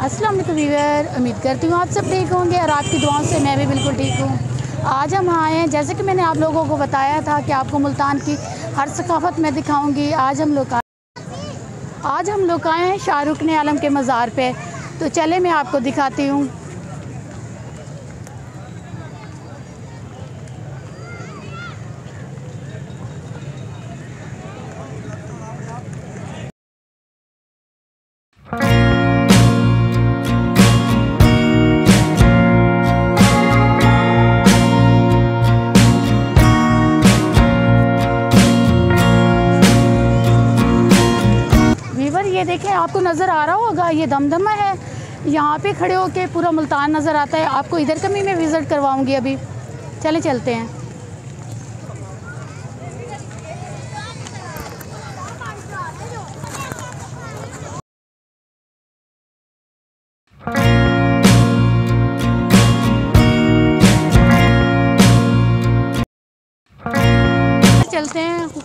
अस्सलाम वालेकुम वीवर उम्मीद करती हूँ आप सब ठीक होंगे और आपकी दुआओं से मैं भी बिल्कुल ठीक हूँ। आज हम आए हैं, जैसे कि मैंने आप लोगों को बताया था कि आपको मुल्तान की हर सकाफ़त मैं दिखाऊँगी। आज हम लोग आज हम लोग आए हैं शाहरुख ने आलम के मज़ार पे। तो चले मैं आपको दिखाती हूँ। वीवर ये देखें, आपको नज़र आ रहा होगा, ये दमदमा है। यहाँ पे खड़े होके पूरा मुल्तान नज़र आता है। आपको इधर कमी मैं विज़िट करवाऊँगी अभी। चले चलते हैं।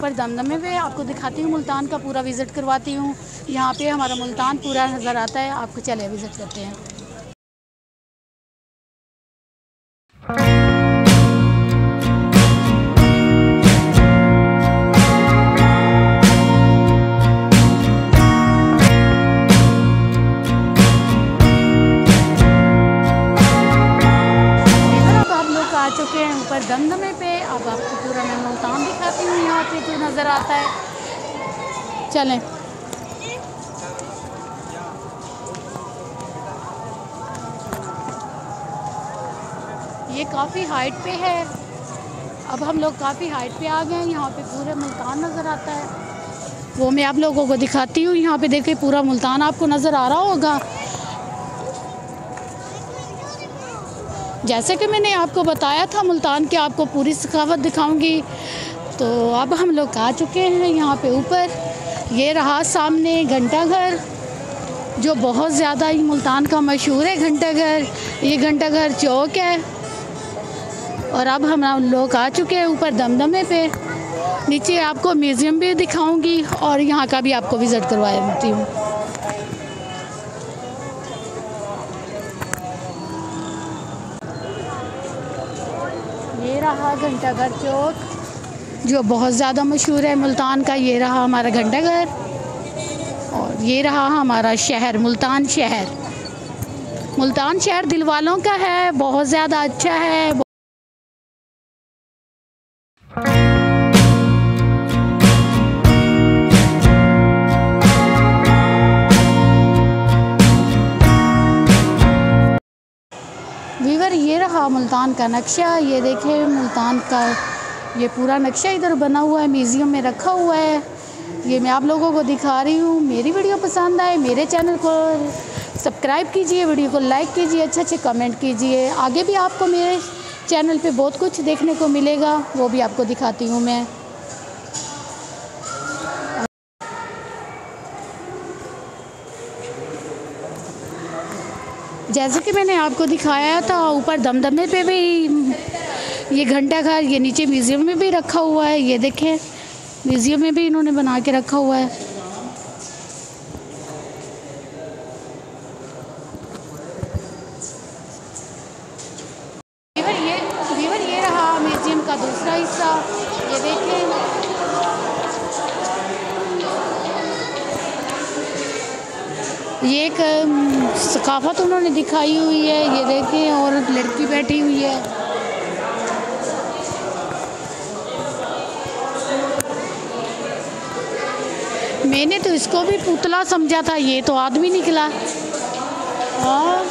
हैं ऊपर दमदमे पे आपको दिखाती हूँ, मुल्तान का पूरा विज़िट करवाती हूँ। यहाँ पे हमारा मुल्तान पूरा नज़र आता है। आपको चले विज़िट करते हैं। हैं दमदमे पे अब आपको पूरा मैं मुल्तान दिखाती हूँ यहाँ पे आता है। चलें। ये काफ़ी हाइट पे है। अब हम लोग काफ़ी हाइट पे आ गए हैं। यहाँ पे पूरे मुल्तान नज़र आता है। वो मैं आप लोगों को दिखाती हूँ। यहाँ पे देखिए पूरा मुल्तान आपको नज़र आ रहा होगा। जैसे कि मैंने आपको बताया था मुल्तान की आपको पूरी सकावत दिखाऊँगी। तो अब हम लोग आ चुके हैं यहाँ पे ऊपर। ये रहा सामने घंटा घर जो बहुत ज़्यादा ही मुल्तान का मशहूर है घंटा घर ये घंटा घर चौक है। और अब हम लोग आ चुके हैं ऊपर दमदमे पे। नीचे आपको म्यूज़ियम भी दिखाऊँगी और यहाँ का भी आपको विज़िट करवाती हूँ। ये रहा घंटाघर चौक। जो बहुत ज़्यादा मशहूर है, मुल्तान का ये रहा हमारा घंटाघर और ये रहा हमारा शहर, मुल्तान शहर। मुल्तान शहर दिल वालों का है, बहुत ज़्यादा अच्छा है। वीवर ये रहा मुल्तान का नक्शा, ये देखें मुल्तान का ये पूरा नक्शा इधर बना हुआ है, म्यूज़ियम में रखा हुआ है। ये मैं आप लोगों को दिखा रही हूँ। मेरी वीडियो पसंद आए, मेरे चैनल को सब्सक्राइब कीजिए, वीडियो को लाइक कीजिए अच्छे अच्छे कमेंट कीजिए। आगे भी आपको मेरे चैनल पे बहुत कुछ देखने को मिलेगा, वो भी आपको दिखाती हूँ मैं। जैसे कि मैंने आपको दिखाया था, ऊपर दमदमे पे भी ये घंटा घर ये नीचे म्यूज़ियम में भी रखा हुआ है ये देखें। म्यूज़ियम में भी इन्होंने बना के रखा हुआ है। वीवर ये वीवर ये रहा म्यूज़ियम का दूसरा हिस्सा ये देखें। ये एक सकाफत उन्होंने दिखाई हुई है ये देखें और लड़की बैठी हुई है। मैंने तो इसको भी पुतला समझा था, ये तो आदमी निकला। हाँ।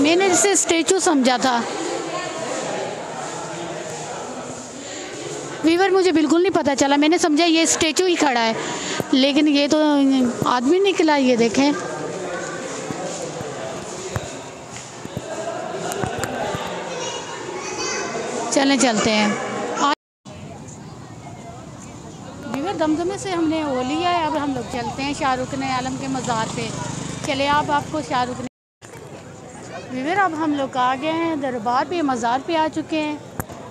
मैंने इसे स्टेचू समझा था। वीवर मुझे बिल्कुल नहीं पता चला। मैंने समझा ये स्टेचू ही खड़ा है। लेकिन ये तो आदमी निकला, ये देखें। चलें, चलते हैं। वीवर दमदमे से हमने हो लिया है, अब हम लोग चलते हैं शाहरुख ने आलम के मज़ार पे। चले आप, आपको शाहरुख ने वीवर, अब हम लोग आ गए हैं, दरबार पे, मज़ार पे आ चुके हैं।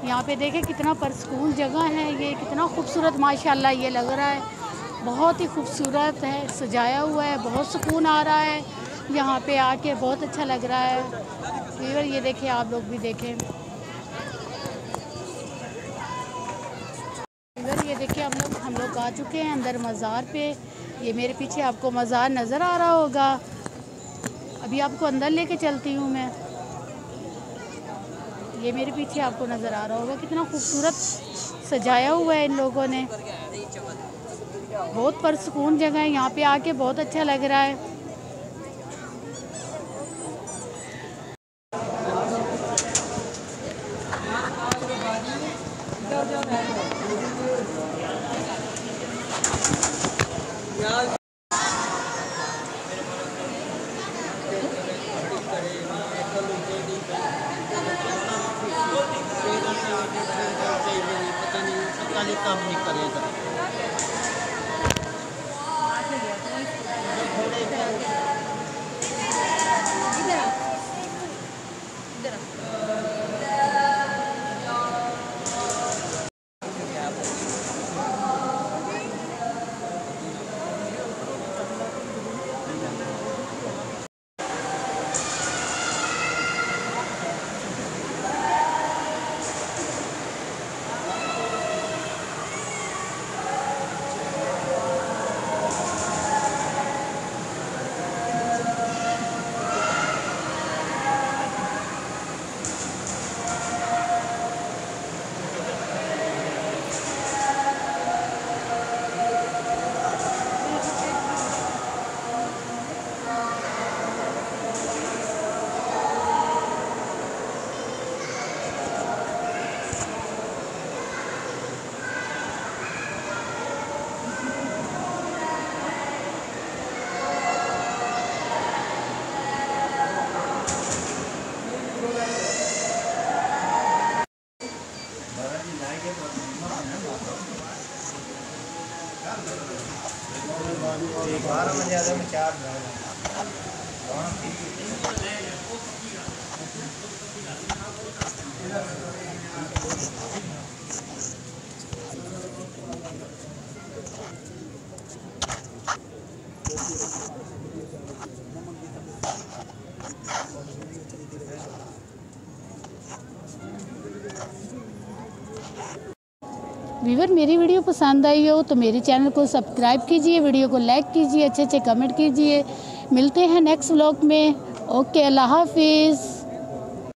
यहाँ पे देखें कितना परस्कून जगह है ये, कितना खूबसूरत, माशाल्लाह ये लग रहा है। बहुत ही खूबसूरत है, सजाया हुआ है, बहुत सुकून आ रहा है। यहाँ पे आके बहुत अच्छा लग रहा है। वीवर, ये देखें, आप लोग भी देखें वीवर ये देखिए, हम लोग हम लोग आ चुके हैं अंदर मज़ार पे। ये मेरे पीछे आपको मज़ार नज़र आ रहा होगा। अभी आपको अंदर लेके चलती हूँ मैं। ये मेरे पीछे आपको नज़र आ रहा होगा। कितना खूबसूरत सजाया हुआ है इन लोगों ने। बहुत परसकून जगह है। यहाँ पे आके बहुत अच्छा लग रहा है। पता नहीं पता नहीं काम नहीं बारह बजे आधा में चार वीवर मेरी वीडियो पसंद आई हो तो मेरे चैनल को सब्सक्राइब कीजिए, वीडियो को लाइक कीजिए अच्छे अच्छे कमेंट कीजिए। मिलते हैं नेक्स्ट व्लॉग में। ओके, अल्लाह हाफिज़।